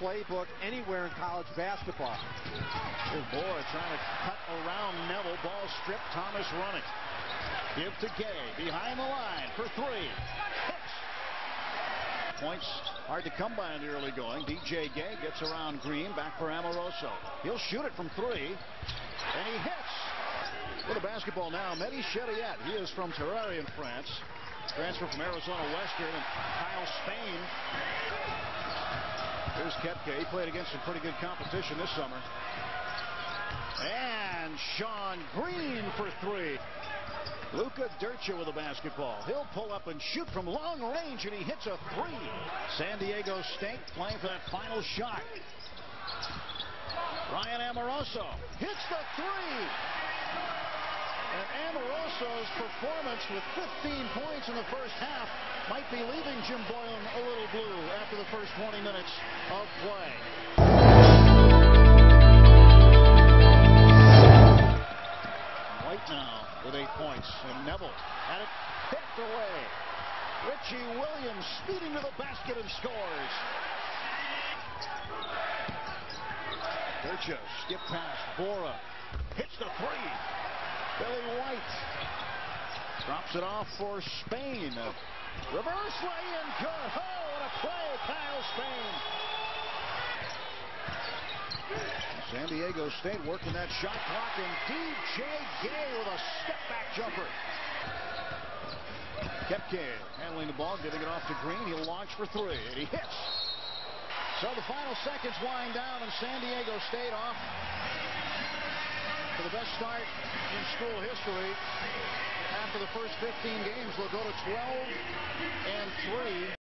playbook anywhere in college basketball. Here's Borha trying to cut around Nevill. Ball stripped. Thomas running. Give to Gay. Behind the line for three. Hits. Points hard to come by in the early going. DJ Gay gets around Green. Back for Amoroso. He'll shoot it from three. And he hits. With the basketball now, Mehdi Chériet. He is from Tarare in France. Transfer from Arizona Western and Kyle Spain. Here's Kepkay. He played against some pretty good competition this summer. And Shaun Green for three. Luka Drca with the basketball. He'll pull up and shoot from long range, and he hits a three. San Diego State playing for that final shot. Ryan Amoroso hits the three. And Amoroso's performance with 15 points in the first half might be leaving Jim Boylen a little blue after the first 20 minutes of play. White now with eight points. And Nevill had it picked away. Richie Williams speeding to the basket and scores. Drca skip pass. Borha hits the three. Billy White drops it off for Spain. Reverse lay-in good. Oh, what a play, Kyle Spain. San Diego State working that shot clock, and DJ Gay with a step-back jumper. Kepkay handling the ball, giving it off to Green. He'll launch for three, and he hits. So the final seconds wind down, and San Diego State off for the best start in school history. After the first 15 games, they'll go to 12 and 3.